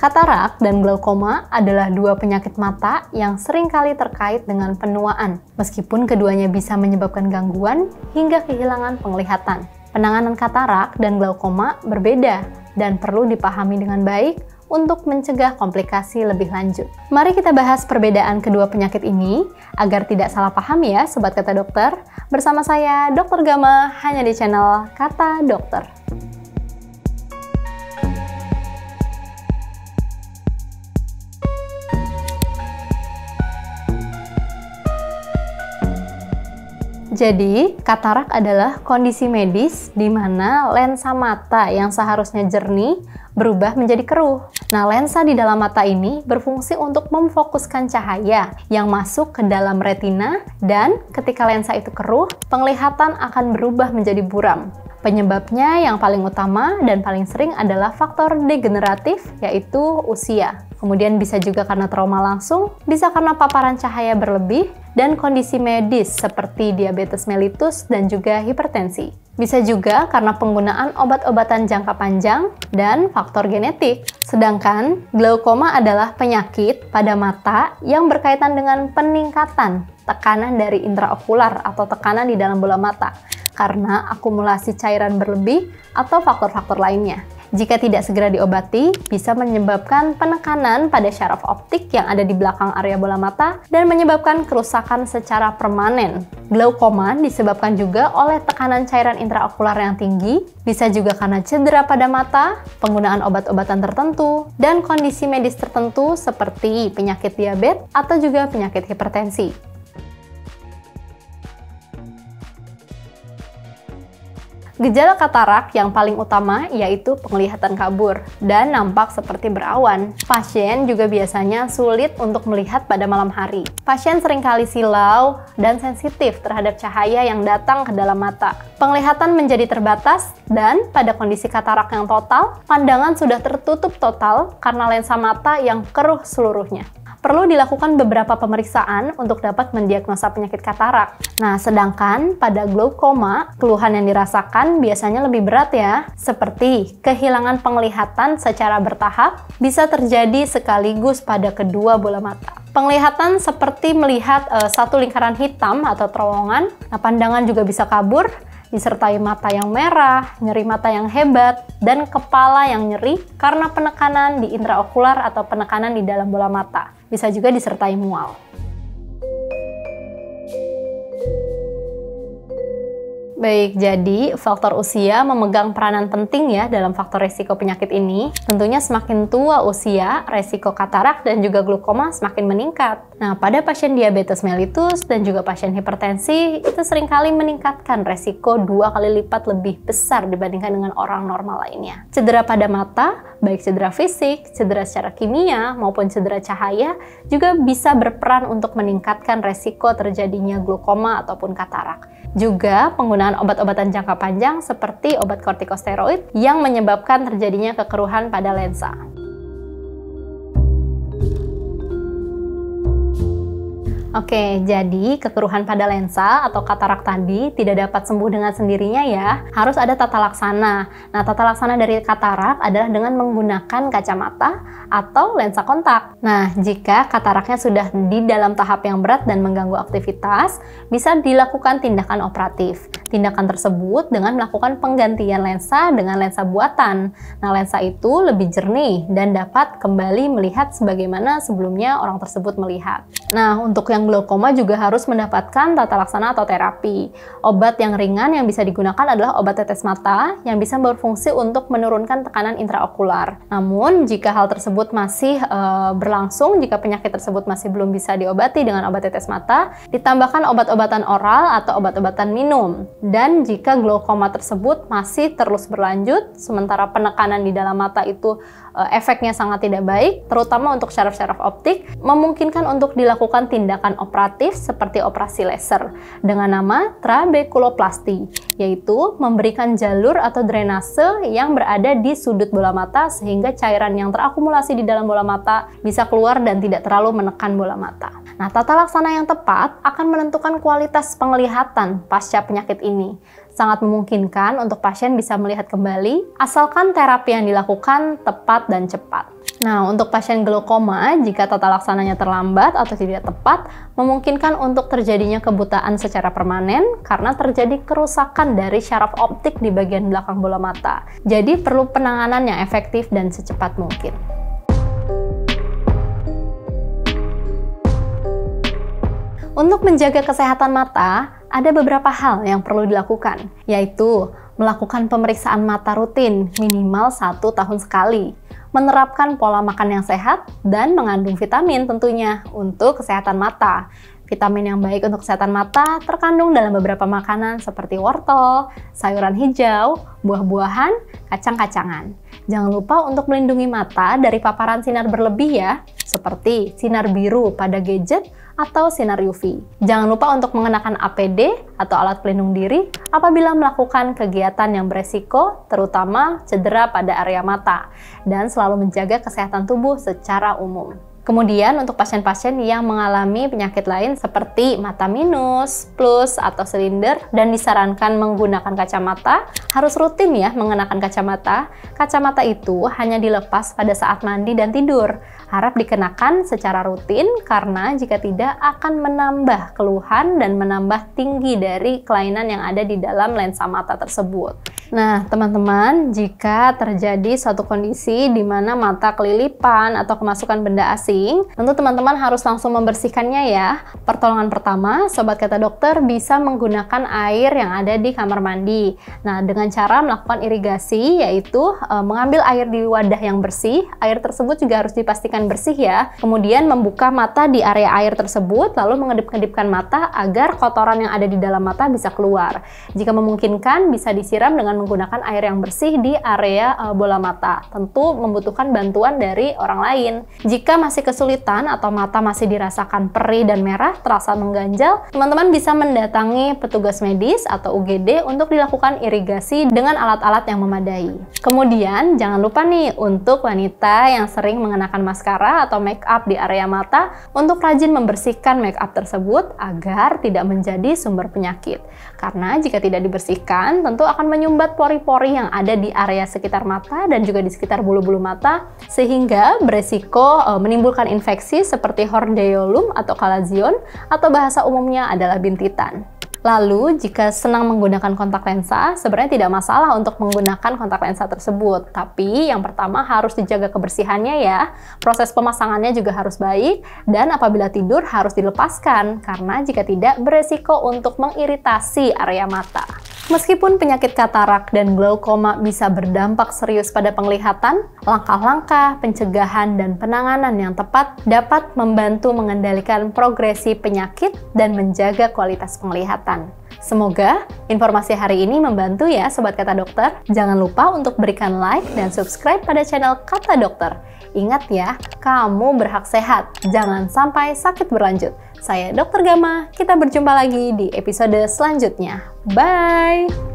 Katarak dan glaukoma adalah dua penyakit mata yang sering kali terkait dengan penuaan, meskipun keduanya bisa menyebabkan gangguan hingga kehilangan penglihatan. Penanganan katarak dan glaukoma berbeda dan perlu dipahami dengan baik untuk mencegah komplikasi lebih lanjut. Mari kita bahas perbedaan kedua penyakit ini agar tidak salah paham ya Sobat Kata Dokter. Bersama saya Dr. Gama hanya di channel Kata Dokter. Jadi, katarak adalah kondisi medis di mana lensa mata yang seharusnya jernih berubah menjadi keruh. Nah, lensa di dalam mata ini berfungsi untuk memfokuskan cahaya yang masuk ke dalam retina dan ketika lensa itu keruh, penglihatan akan berubah menjadi buram. Penyebabnya yang paling utama dan paling sering adalah faktor degeneratif yaitu usia. Kemudian bisa juga karena trauma langsung, bisa karena paparan cahaya berlebih, dan kondisi medis seperti diabetes mellitus dan juga hipertensi. Bisa juga karena penggunaan obat-obatan jangka panjang dan faktor genetik. Sedangkan glaukoma adalah penyakit pada mata yang berkaitan dengan peningkatan tekanan dari intraokular atau tekanan di dalam bola mata karena akumulasi cairan berlebih atau faktor-faktor lainnya. Jika tidak segera diobati, bisa menyebabkan penekanan pada syaraf optik yang ada di belakang area bola mata dan menyebabkan kerusakan secara permanen. Glaukoma disebabkan juga oleh tekanan cairan intraokular yang tinggi, bisa juga karena cedera pada mata, penggunaan obat-obatan tertentu, dan kondisi medis tertentu seperti penyakit diabetes atau juga penyakit hipertensi. Gejala katarak yang paling utama yaitu penglihatan kabur dan nampak seperti berawan. Pasien juga biasanya sulit untuk melihat pada malam hari. Pasien sering kali silau dan sensitif terhadap cahaya yang datang ke dalam mata. Penglihatan menjadi terbatas dan pada kondisi katarak yang total, pandangan sudah tertutup total karena lensa mata yang keruh seluruhnya perlu dilakukan beberapa pemeriksaan untuk dapat mendiagnosa penyakit katarak. Nah, sedangkan pada glaukoma, keluhan yang dirasakan biasanya lebih berat ya, seperti kehilangan penglihatan secara bertahap bisa terjadi sekaligus pada kedua bola mata. Penglihatan seperti melihat uh, satu lingkaran hitam atau terowongan, nah pandangan juga bisa kabur, disertai mata yang merah, nyeri mata yang hebat, dan kepala yang nyeri karena penekanan di intraokular atau penekanan di dalam bola mata. Bisa juga disertai mual. Baik, jadi faktor usia memegang peranan penting ya dalam faktor resiko penyakit ini. Tentunya semakin tua usia, resiko katarak dan juga glukoma semakin meningkat. Nah, pada pasien diabetes mellitus dan juga pasien hipertensi, itu sering kali meningkatkan resiko dua kali lipat lebih besar dibandingkan dengan orang normal lainnya. Cedera pada mata, baik cedera fisik, cedera secara kimia, maupun cedera cahaya, juga bisa berperan untuk meningkatkan resiko terjadinya glukoma ataupun katarak. Juga penggunaan obat-obatan jangka panjang seperti obat kortikosteroid yang menyebabkan terjadinya kekeruhan pada lensa. Oke, jadi kekeruhan pada lensa atau katarak tadi tidak dapat sembuh dengan sendirinya ya. Harus ada tata laksana. Nah, tata laksana dari katarak adalah dengan menggunakan kacamata atau lensa kontak. Nah, jika kataraknya sudah di dalam tahap yang berat dan mengganggu aktivitas, bisa dilakukan tindakan operatif. Tindakan tersebut dengan melakukan penggantian lensa dengan lensa buatan. Nah, lensa itu lebih jernih dan dapat kembali melihat sebagaimana sebelumnya orang tersebut melihat. Nah, untuk yang yang glaukoma juga harus mendapatkan tata laksana atau terapi. Obat yang ringan yang bisa digunakan adalah obat tetes mata yang bisa berfungsi untuk menurunkan tekanan intraokular. Namun, jika hal tersebut masih e, berlangsung, jika penyakit tersebut masih belum bisa diobati dengan obat tetes mata, ditambahkan obat-obatan oral atau obat-obatan minum. Dan jika glaukoma tersebut masih terus berlanjut, sementara penekanan di dalam mata itu e, efeknya sangat tidak baik, terutama untuk syaraf-syaraf optik, memungkinkan untuk dilakukan tindakan tindakan operatif seperti operasi laser dengan nama trabekuloplasti, yaitu memberikan jalur atau drainase yang berada di sudut bola mata sehingga cairan yang terakumulasi di dalam bola mata bisa keluar dan tidak terlalu menekan bola mata. Nah, tata laksana yang tepat akan menentukan kualitas penglihatan pasca penyakit ini. Sangat memungkinkan untuk pasien bisa melihat kembali asalkan terapi yang dilakukan tepat dan cepat. Nah, untuk pasien glaukoma, jika tata laksananya terlambat atau tidak tepat, memungkinkan untuk terjadinya kebutaan secara permanen karena terjadi kerusakan dari syaraf optik di bagian belakang bola mata. Jadi perlu penanganan yang efektif dan secepat mungkin. Untuk menjaga kesehatan mata, ada beberapa hal yang perlu dilakukan, yaitu melakukan pemeriksaan mata rutin minimal satu tahun sekali, menerapkan pola makan yang sehat, dan mengandung vitamin tentunya untuk kesehatan mata. Vitamin yang baik untuk kesehatan mata terkandung dalam beberapa makanan seperti wortel, sayuran hijau, buah-buahan, kacang-kacangan. Jangan lupa untuk melindungi mata dari paparan sinar berlebih ya, seperti sinar biru pada gadget atau sinar UV. Jangan lupa untuk mengenakan APD atau alat pelindung diri apabila melakukan kegiatan yang beresiko, terutama cedera pada area mata, dan selalu menjaga kesehatan tubuh secara umum. Kemudian untuk pasien-pasien yang mengalami penyakit lain seperti mata minus, plus, atau silinder dan disarankan menggunakan kacamata, harus rutin ya mengenakan kacamata. Kacamata itu hanya dilepas pada saat mandi dan tidur. Harap dikenakan secara rutin karena jika tidak akan menambah keluhan dan menambah tinggi dari kelainan yang ada di dalam lensa mata tersebut. Nah, teman-teman, jika terjadi suatu kondisi di mana mata kelilipan atau kemasukan benda asing, tentu teman-teman harus langsung membersihkannya ya. Pertolongan pertama, sobat kata dokter bisa menggunakan air yang ada di kamar mandi. Nah, dengan cara melakukan irigasi yaitu e, mengambil air di wadah yang bersih, air tersebut juga harus dipastikan bersih ya. Kemudian membuka mata di area air tersebut lalu mengedip-ngedipkan mata agar kotoran yang ada di dalam mata bisa keluar. Jika memungkinkan bisa disiram dengan menggunakan air yang bersih di area uh, bola mata. Tentu membutuhkan bantuan dari orang lain. Jika masih kesulitan atau mata masih dirasakan perih dan merah, terasa mengganjal, teman-teman bisa mendatangi petugas medis atau UGD untuk dilakukan irigasi dengan alat-alat yang memadai. Kemudian, jangan lupa nih untuk wanita yang sering mengenakan maskara atau make up di area mata untuk rajin membersihkan make up tersebut agar tidak menjadi sumber penyakit. Karena jika tidak dibersihkan, tentu akan menyumbat pori-pori yang ada di area sekitar mata dan juga di sekitar bulu-bulu mata sehingga beresiko uh, menimbulkan infeksi seperti hordeolum atau kalazion atau bahasa umumnya adalah bintitan. Lalu, jika senang menggunakan kontak lensa, sebenarnya tidak masalah untuk menggunakan kontak lensa tersebut. Tapi yang pertama harus dijaga kebersihannya ya. Proses pemasangannya juga harus baik dan apabila tidur harus dilepaskan karena jika tidak beresiko untuk mengiritasi area mata. Meskipun penyakit katarak dan glaukoma bisa berdampak serius pada penglihatan, langkah-langkah pencegahan dan penanganan yang tepat dapat membantu mengendalikan progresi penyakit dan menjaga kualitas penglihatan. Semoga informasi hari ini membantu ya Sobat Kata Dokter. Jangan lupa untuk berikan like dan subscribe pada channel Kata Dokter. Ingat ya, kamu berhak sehat. Jangan sampai sakit berlanjut. Saya Dr. Gama, kita berjumpa lagi di episode selanjutnya. Bye!